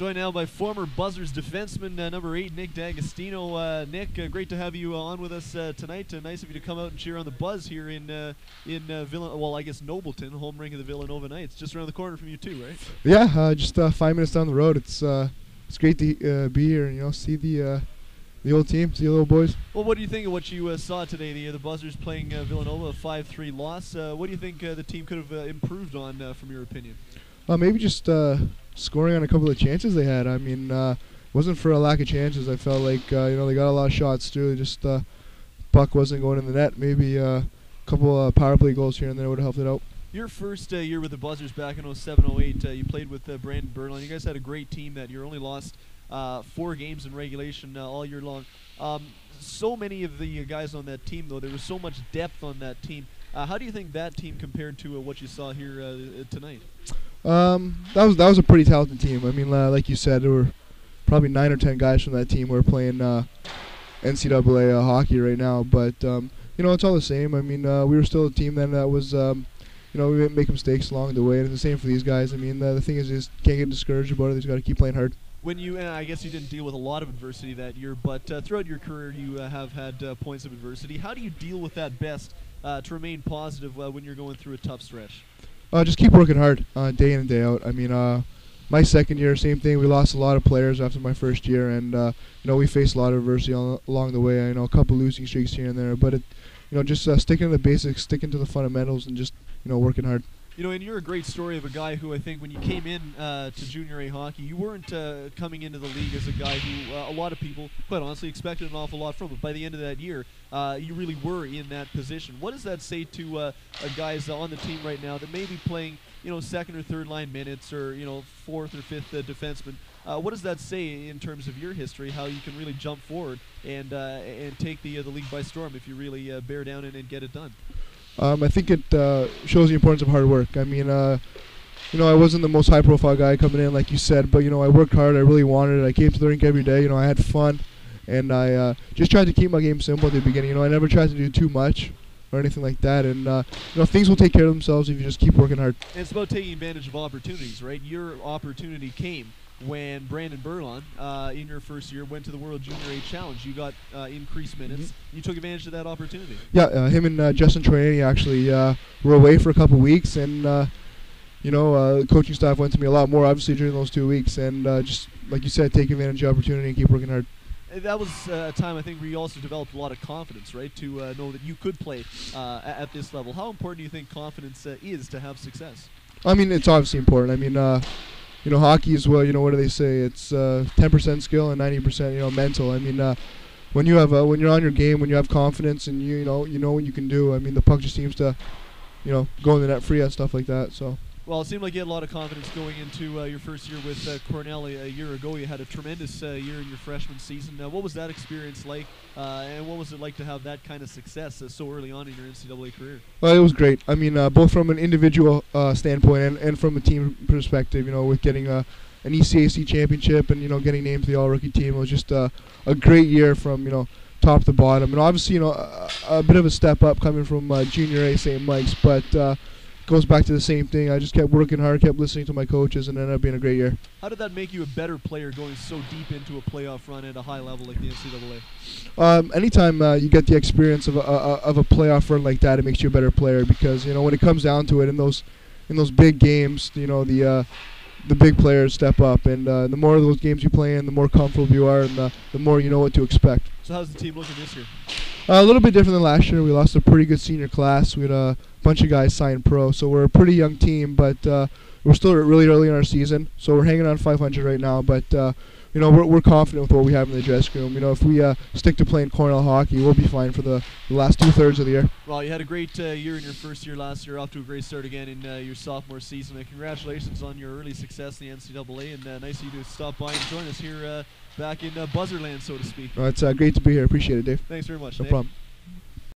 Joined now by former Buzzers defenseman uh, number eight, Nick D'Agostino. Uh, Nick, uh, great to have you uh, on with us uh, tonight. Uh, nice of you to come out and cheer on the Buzz here in uh, in uh, Villa. Well, I guess Nobleton, home rink of the Villanova Knights, just around the corner from you too, right? Yeah, uh, just uh, five minutes down the road. It's uh, it's great to uh, be here and you know see the uh, the old team, see the old boys. Well, what do you think of what you uh, saw today? The the Buzzers playing uh, Villanova, a five-three loss. Uh, what do you think uh, the team could have uh, improved on, uh, from your opinion? Uh, maybe just uh, scoring on a couple of chances they had. I mean, uh, wasn't for a lack of chances. I felt like uh, you know they got a lot of shots through. Just uh, puck wasn't going in the net. Maybe a uh, couple uh, power play goals here and there would have helped it out. Your first uh, year with the Buzzers back in 07-08, uh, you played with Brandon Burlon. You guys had a great team that year. Only lost four games in regulation all year long. Um, so many of the guys on that team, though, there was so much depth on that team. How do you think that team compared to what you saw here tonight? Um, that was that was a pretty talented team. I mean, uh, like you said, there were probably nine or ten guys from that team who are playing uh, NCAA uh, hockey right now. But um, you know, it's all the same. I mean, uh, we were still a team then that was, um, you know, we make mistakes along the way, and it's the same for these guys. I mean, the thing is, just can't get discouraged about it. They just got to keep playing hard. When you, and I guess you didn't deal with a lot of adversity that year, but uh, throughout your career, you uh, have had uh, points of adversity. How do you deal with that best uh, to remain positive uh, when you're going through a tough stretch? Uh, just keep working hard, uh, day in and day out. I mean, uh, my second year, same thing. We lost a lot of players after my first year, and uh, you know we faced a lot of adversity al- along the way. I know a couple losing streaks here and there, but it, you know, just uh, sticking to the basics, sticking to the fundamentals, and just you know working hard. You know, and you're a great story of a guy who I think when you came in uh, to junior A hockey, you weren't uh, coming into the league as a guy who uh, a lot of people, quite honestly, expected an awful lot from. But by the end of that year, uh, you really were in that position. What does that say to uh, uh, guys on the team right now that may be playing, you know, second or third line minutes or you know fourth or fifth uh, defenseman? Uh, what does that say in terms of your history? How you can really jump forward and uh, and take the uh, the league by storm if you really uh, bear down and, and get it done. Um, I think it uh, shows the importance of hard work. I mean, uh, you know, I wasn't the most high-profile guy coming in, like you said, but you know, I worked hard. I really wanted it. I came to the rink every day. You know, I had fun, and I uh, just tried to keep my game simple at the beginning. You know, I never tried to do too much or anything like that. And uh, you know, things will take care of themselves if you just keep working hard. It's about taking advantage of opportunities, right? Your opportunity came when Brandon Burlon, uh, in your first year, went to the World Junior A Challenge. You got uh, increased minutes. Mhm. You took advantage of that opportunity. Yeah, uh, him and uh, Justin Troyani actually uh, were away for a couple weeks, and uh, you know, uh, the coaching staff went to me a lot more, obviously, during those two weeks, and uh, just like you said, take advantage of the opportunity and keep working hard. That was a time I think where you also developed a lot of confidence, right? To uh, know that you could play uh, at this level. How important do you think confidence uh, is to have success? I mean, it's obviously important. I mean, uh, you know, hockey as well. You know, what do they say? It's uh, 10% skill and 90%, you know, mental. I mean, uh, when you have uh, when you're on your game, when you have confidence, and you, you know you know what you can do. I mean, the puck just seems to, you know, go in the net free and stuff like that. So. Well, it seemed like you had a lot of confidence going into uh, your first year with uh, Cornell a, a year ago. You had a tremendous uh, year in your freshman season. What was that experience like, uh, and what was it like to have that kind of success uh, so early on in your NCAA career? Well, it was great. I mean, uh, both from an individual standpoint and, and from a team perspective. You know, with getting an ECAC championship and you know getting named to the All Rookie team, it was just a great year from you know top to bottom. And obviously, you know, a, a bit of a step up coming from Junior A St. Mike's, but goes back to the same thing. I just kept working hard, kept listening to my coaches, and ended up being a great year. How did that make you a better player going so deep into a playoff run at a high level like the NCAA? Um, anytime uh, you get the experience of a, a, of a playoff run like that, it makes you a better player because you know when it comes down to it in those in those big games, you know the uh, the big players step up, and uh, the more of those games you play in, the more comfortable you are, and the, the more you know what to expect. So how's the team looking this year? Uh, a little bit different than last year. We lost a pretty good senior class. We had a bunch of guys sign pro, so we're a pretty young team, but uh, we're still really early in our season. So we're hanging on 500 right now, but uh, you know we're, we're confident with what we have in the dressing room. You know if we uh, stick to playing Cornell hockey, we'll be fine for the, the last two thirds of the year. Well, you had a great uh, year in your first year last year, off to a great start again in uh, your sophomore season. And congratulations on your early success in the NCAA, and uh, nice of you to stop by and join us here uh, back in uh, Buzzerland, so to speak. Uh, it's uh, great to be here. Appreciate it, Dave. Thanks very much. No Nick. problem.